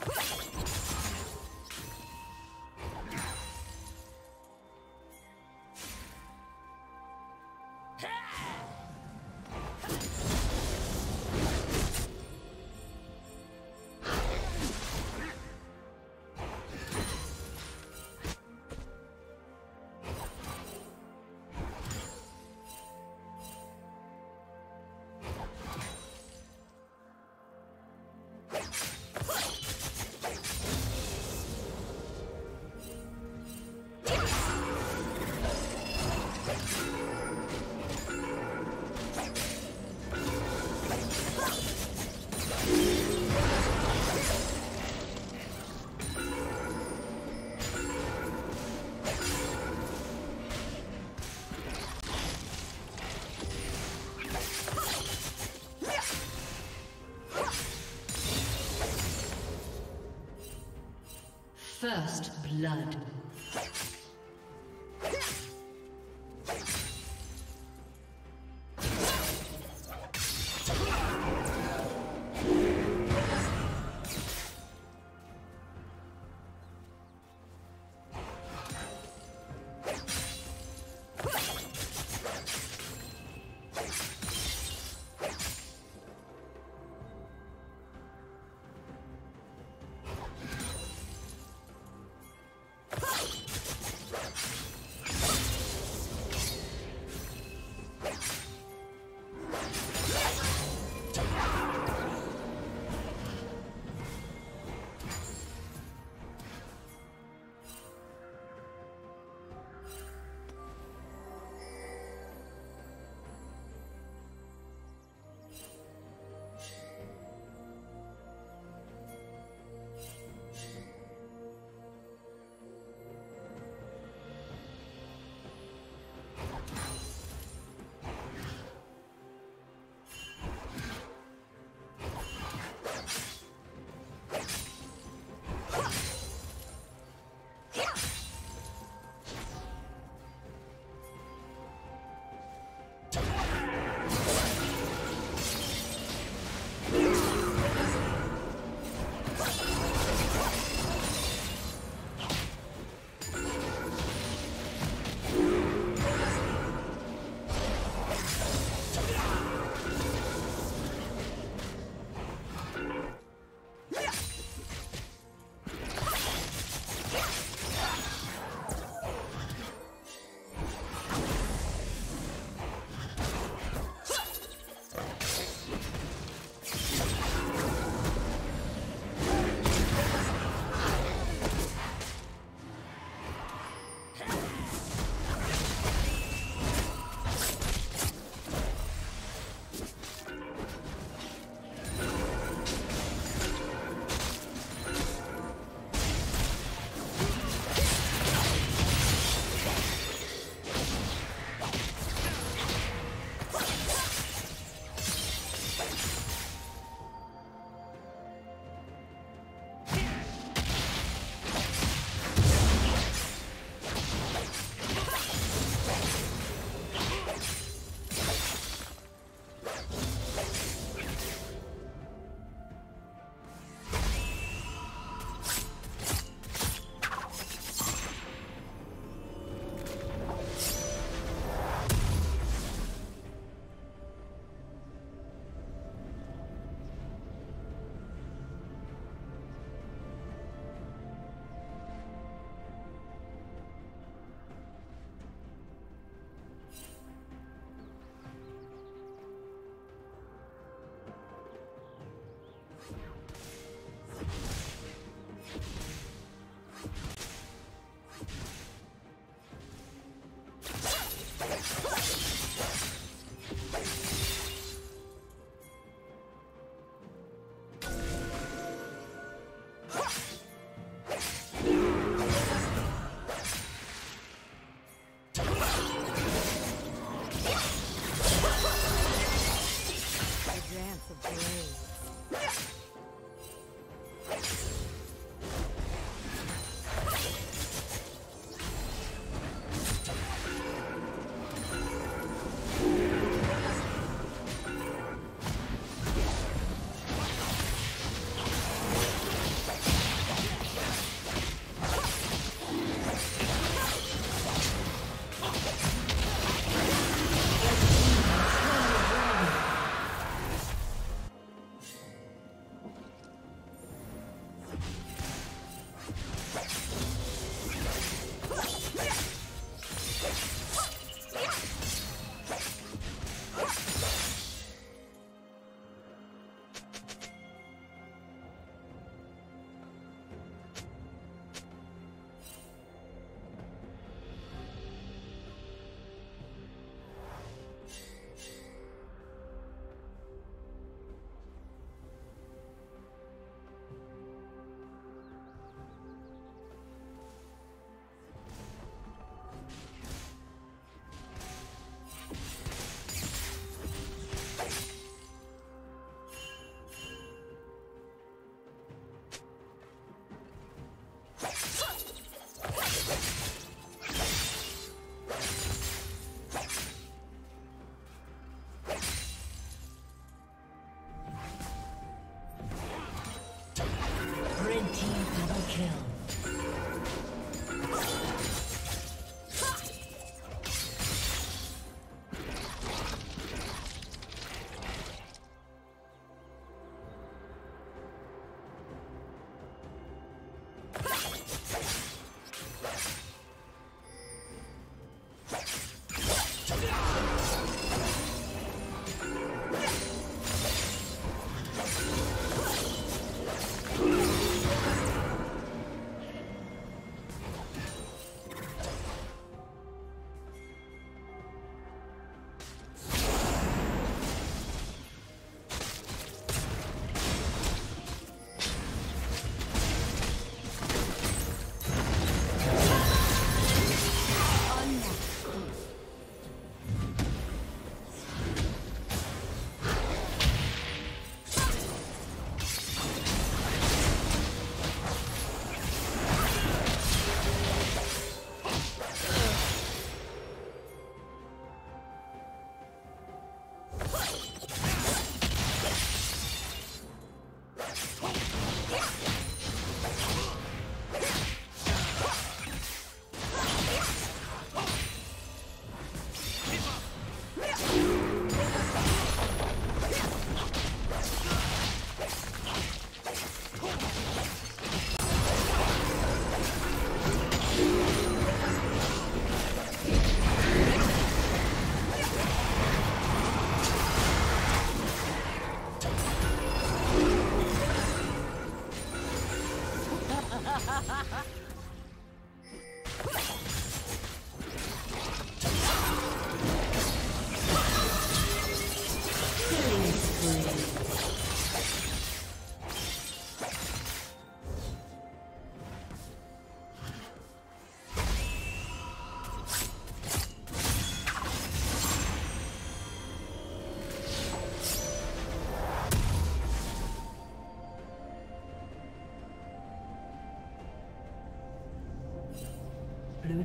Huh! First blood.